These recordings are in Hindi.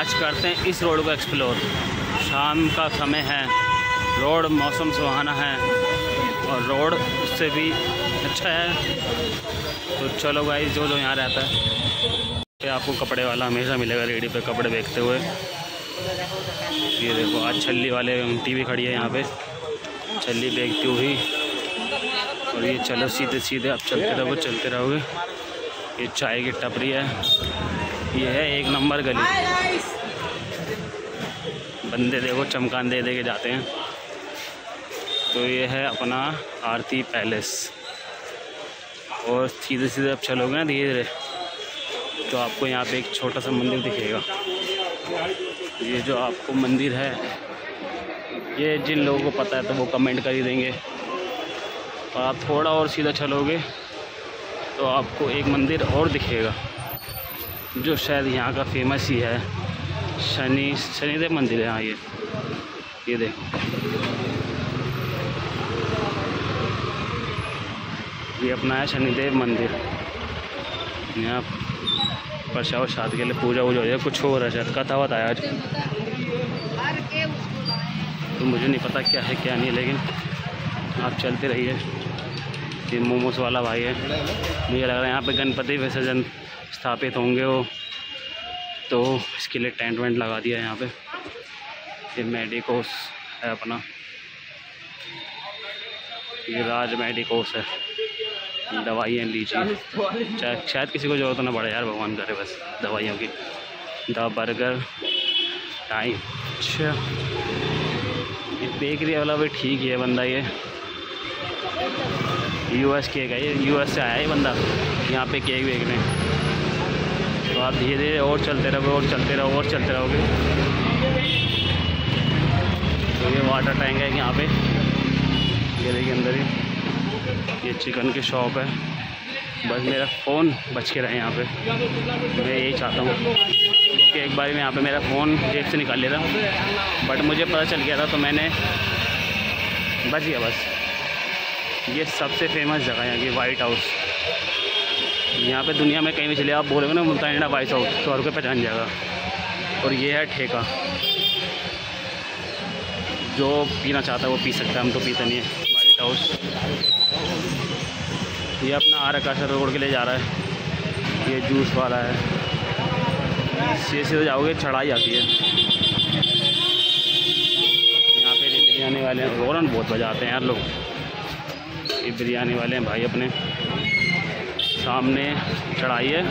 आज करते हैं, इस रोड को एक्सप्लोर शाम का समय है, रोड, मौसम सुहाना है, और रोड उससे भी अच्छा है। तो चलो भाई जो जो यहाँ रहता है आपको कपड़े वाला हमेशा मिलेगा रेडी पे कपड़े बेचते हुए। ये देखो, आज छल्ली वाले टीवी खड़ी है यहाँ पे। छल्ली बेचती हुई। और ये चलो सीधे सीधे आप चलते रहोगे चलते रहोगे। ये चाय की टपरी है। ये है एक नंबर गली। बंदे देखो चमकान दे दे के जाते हैं। तो ये है अपना आरती पैलेस। और सीधे सीधे आप चलोगे ना धीरे धीरे तो आपको यहाँ पे एक छोटा सा मंदिर दिखेगा। ये जो आपको मंदिर है ये जिन लोगों को पता है तो वो कमेंट कर ही देंगे। और आप थोड़ा और सीधा चलोगे तो आपको एक मंदिर और दिखेगा। जो शायद यहाँ का फ़ेमस ही है। शनि, शनिदेव मंदिर है हाँ ये। ये देखो। ये अपना है शनिदेव मंदिर। यहाँ प्रसाद शादी के लिए पूजा वूजा हो जाए कुछ हो रहा है, शायद कथा बताया आज। तो मुझे नहीं पता क्या है, क्या नहीं लेकिन आप चलते रहिए। ये मोमोस वाला भाई है। मुझे लग रहा है यहाँ पे गणपति विसर्जन स्थापित होंगे वो। तो इसके लिए टेंट वेंट लगा दिया यहाँ पे। ये मेडिकोस है अपना। ये राज मेडिकोस है। दवाइयाँ लीजिए। चाहे शायद किसी को ज़रूरत ना पड़े यार, भगवान करे बस दवाइयों की। The burger time. अच्छा। ये बेकरी वाला भी ठीक है बंदा ये। यूएस केक है ये यूएस से आया है बंदा, यहाँ पे केक बेचने तो आप धीरे धीरे और चलते रहोगे और चलते रहो, और चलते रहोगे। तो ये वाटर टैंक है यहाँ पे। ये देखिए अंदर ही। ये चिकन की शॉप है। बस मेरा फ़ोन बच के रहे यहाँ पे। मैं यही चाहता हूँ क्योंकि एक बार मैं यहाँ पे मेरा फ़ोन जेब से निकाल लिया था बट मुझे पता चल गया था तो मैंने बच गया बस। ये सबसे फ़ेमस जगह है यहाँ की वाइट हाउस यहाँ पे दुनिया में कहीं भी चले, आप बोलोगे ना मुल्तान इंडा वाइट हाउस सौ रुपये पहचान जाएगा। और ये है ठेका। जो पीना चाहता है वो पी सकता है, हम तो पीते नहीं है। वाइट हाउस ये अपना आर आकाशा रोड के लिए जा रहा है। ये जूस वाला है। सीधे सीधे जाओगे, चढ़ाई आती है। यहाँ पे बिरयानी वाले हैं। रोरन बहुत बजाते हैं यार लोग। ये बिरयानी वाले हैं भाई अपने। सामने चढ़ाई है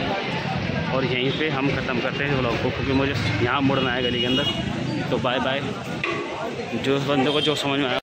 और यहीं पे हम ख़त्म करते हैं ब्लॉग को, क्योंकि मुझे यहाँ मुड़ना है गली के अंदर। तो बाय बाय जो बंदे को जो समझ में आया।